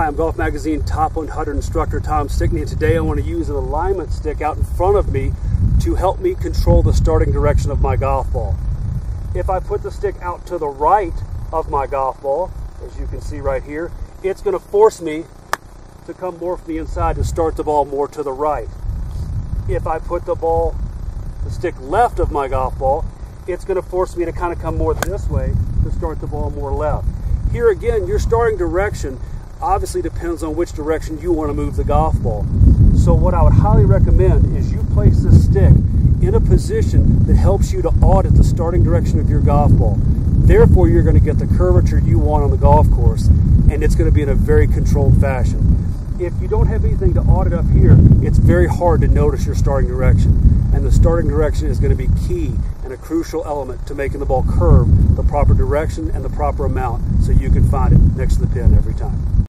Hi, I'm Golf Magazine Top 100 instructor Tom Stickney, and today I want to use an alignment stick out in front of me to help me control the starting direction of my golf ball. If I put the stick out to the right of my golf ball, as you can see right here, it's going to force me to come more from the inside to start the ball more to the right. If I put the ball, the stick left of my golf ball, it's going to force me to kind of come more this way to start the ball more left. Here again, your starting direction obviously depends on which direction you want to move the golf ball. So what I would highly recommend is you place this stick in a position that helps you to audit the starting direction of your golf ball. Therefore, you're going to get the curvature you want on the golf course, and it's going to be in a very controlled fashion. If you don't have anything to audit up here, it's very hard to notice your starting direction. And the starting direction is going to be key and a crucial element to making the ball curve the proper direction and the proper amount so you can find it next to the pin every time.